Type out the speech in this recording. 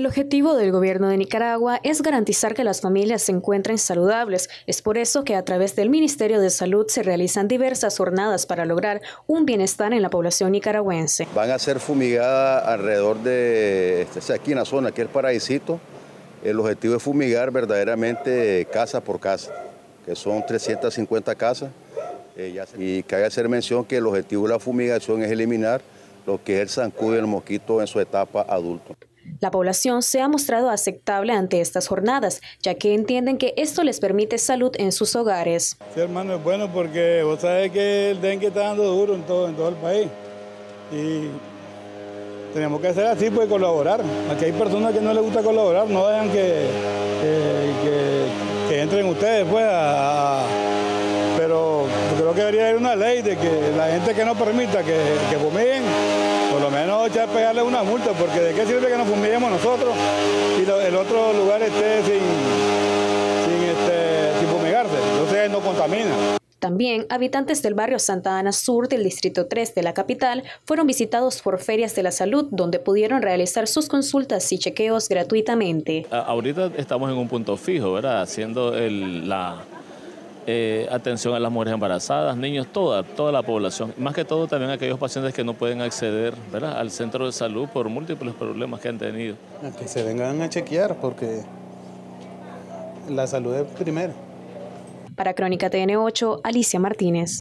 El objetivo del gobierno de Nicaragua es garantizar que las familias se encuentren saludables. Es por eso que a través del Ministerio de Salud se realizan diversas jornadas para lograr un bienestar en la población nicaragüense. Van a ser fumigadas alrededor de, este, aquí en la zona, aquí el Paraísito. El objetivo es fumigar verdaderamente casa por casa, que son 350 casas. Eh, y cabe hacer mención que el objetivo de la fumigación es eliminar lo que es el zancudo y el mosquito en su etapa adulto. La población se ha mostrado aceptable ante estas jornadas, ya que entienden que esto les permite salud en sus hogares. Sí, hermano, es bueno porque vos sabés que el dengue está dando duro en todo, en todo el país. Y tenemos que hacer así, pues colaborar. Aquí hay personas que no les gusta colaborar, no dejan que, que, entren ustedes pues a, pero creo que debería haber una ley de que la gente que no permita que, que por lo menos ya pegarle una multa, porque de qué sirve que nos fumiguemos nosotros y el otro lugar esté sin, sin, este, sin fumigarse, entonces no contamina. También habitantes del barrio Santa Ana Sur del Distrito 3 de la capital fueron visitados por ferias de la salud donde pudieron realizar sus consultas y chequeos gratuitamente. Ahorita estamos en un punto fijo, ¿verdad? Haciendo el, la, eh, atención a las mujeres embarazadas, niños, toda, toda la población. Más que todo también aquellos pacientes que no pueden acceder al centro de salud por múltiples problemas que han tenido. Que se vengan a chequear porque la salud es primero. Para Crónica TN8, Alicia Martínez.